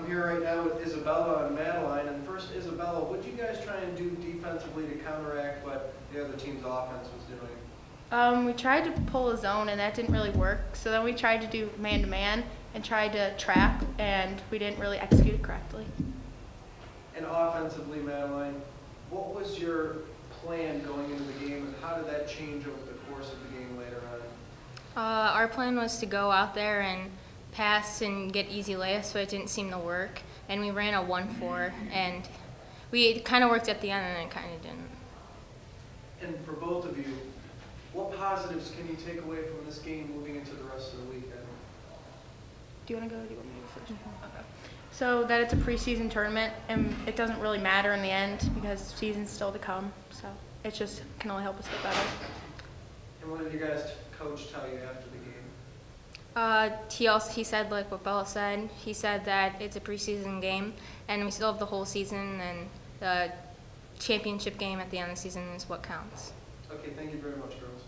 I'm here right now with Isabella and Madeline, and first Isabella, what did you guys try and do defensively to counteract what the other team's offense was doing? Um, we tried to pull a zone and that didn't really work. So then we tried to do man to man and tried to trap and we didn't really execute it correctly. And offensively, Madeline, what was your plan going into the game, and how did that change over the course of the game later on? Uh, our plan was to go out there and pass and get easy layups, but it didn't seem to work. And we ran a 1 4, and we kind of worked at the end, and it kind of didn't. And for both of you, what positives can you take away from this game moving into the rest of the weekend? Do you want to go? or Do you want me to go first? Okay. So that it's a preseason tournament and it doesn't really matter in the end because season's still to come. So it just can only help us get better. And what did your guys' coach tell you after the game? Uh, he also he said like what Bella said. He said that it's a preseason game, and we still have the whole season, and the championship game at the end of the season is what counts. Okay, thank you very much, girls.